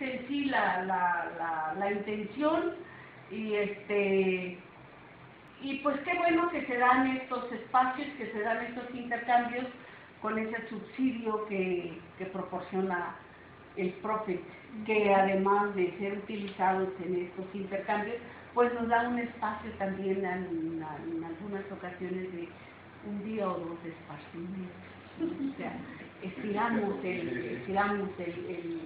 en sí la, la, la, la intención y este y pues qué bueno que se dan estos espacios, que se dan estos intercambios con ese subsidio que, que proporciona el Profit, que además de ser utilizados en estos intercambios, pues nos da un espacio también en, en algunas ocasiones de un día o dos de esparcimiento. O sea, estiramos el, estiramos el, el